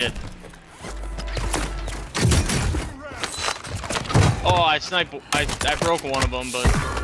Shit. Oh, I sniped. I I broke one of them, but